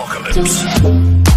apocalypse.